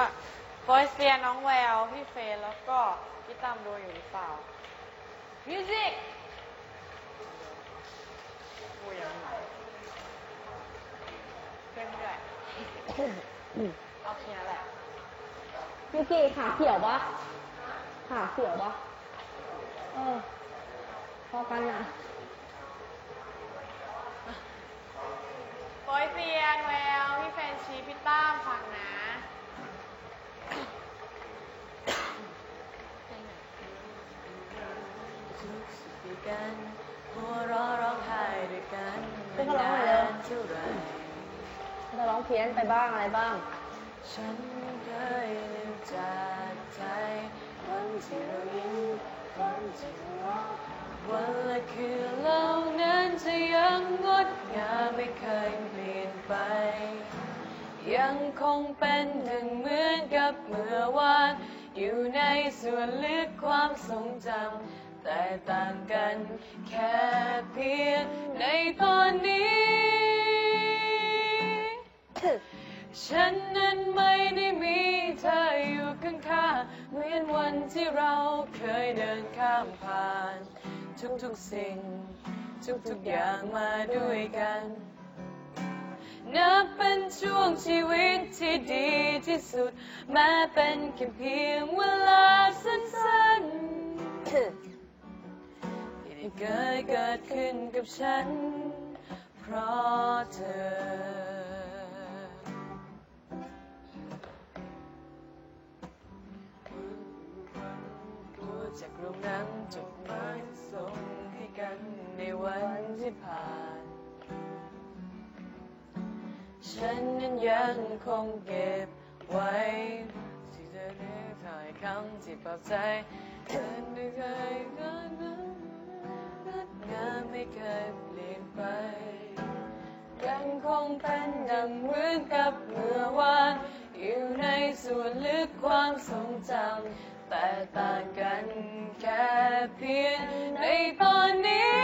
ว่าโปรยเซียน้องแวว พี่เฟย์แล้วก็พี่ตั้มดูอยู่หรือเปล่า มิวสิกกูยังไงเพื่อนด้วยเอาแค่นั้นแหละยูกิขาเขียวปะขาเขียวปะเออ พอกันนะโปรยเซียนแวว พี่เฟนชีพี่ตั้มฟังนะ ด้วยกันหัวเราะร้องไห้ด้วยกันขึ้นมาร้องหน่อยเร็วเท่าไหรจะร้องเพี้ยนไปบ้างอะไรบ้าง ฉันเคยลืมจากใจวันที่เรายิ้มวันที่เราร้องวันและคืนเหล่านั้นจะยังงดงามไม่เคยเปลี่ยนไป ยังคงเป็นหนึ่งเหมือนกับเมื่อวาน อยู่ในส่วนลึกความทรงจำแต่ต่างกันแค่เพียงในตอนนี้ ฉันนั้นไม่ได้มีเธออยู่ข้างๆเหมือนวันที่เราเคยเดินข้ามผ่าน ทุกๆสิ่ง ทุกๆอย่างมาด้วยกัน นับเป็นช่วงชีวิตที่ดีที่สุด แม้เป็นแค่เพียงเวลาสั้นๆ ที่เคยเกิดขึ้นกับฉัน เพราะเธอรู้จากโรงหนังจดหมายส่งให้กันในวันที่ผ่าน ฉันนั้นยังคงเก็บไว้ที่เธอได้ถ่ายคำที่ปลอบใจเธอไม่เคยงดงามงดงามไม่เคยเปลี่ยนไป ยังคงเป็นดังเหมือนกับเมื่อวานอยู่ในส่วนลึกความทรงจำแต่ต่างกันแค่เพียงในตอนนี้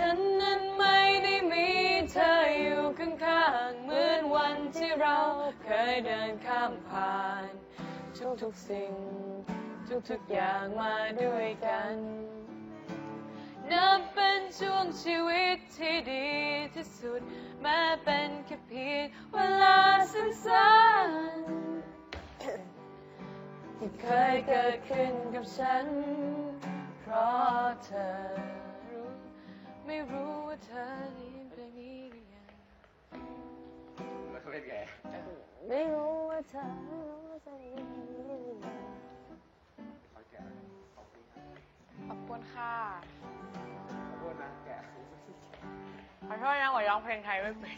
ฉันนั้นไม่ได้มีเธออยู่ข้างๆเหมือนวันที่เราเคยเดินข้ามผ่าน ทุกๆสิ่ง ทุกๆอย่างมาด้วยกัน นับเป็นช่วงชีวิตที่ดีที่สุด แม้เป็นแค่เพียงเวลาสั้นๆที่เคยเกิดขึ้นกับฉัน เพราะเธอ ไม่รู้ว่าเธอได้ยินเพลงนี้หรือยังแล้วเขาเล่นไงไม่รู้ว่าเธอได้ยินเพลงนี้หรือยังเขาแกะขอบคุณครับขอบคุณค่ะขอโทษนะแกะขอโทษนะว่าร้องเพลงไทยไม่เป็น